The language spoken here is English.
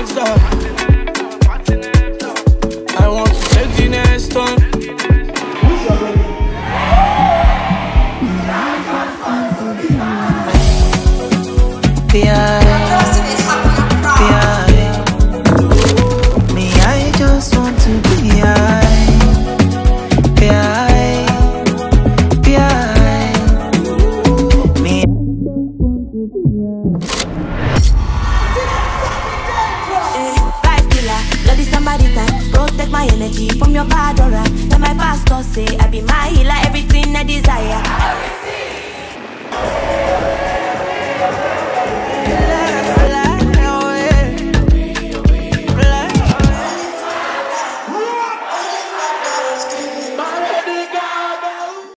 next? I want to take the next one. Yeah. my energy from your bad aura. Now my pastor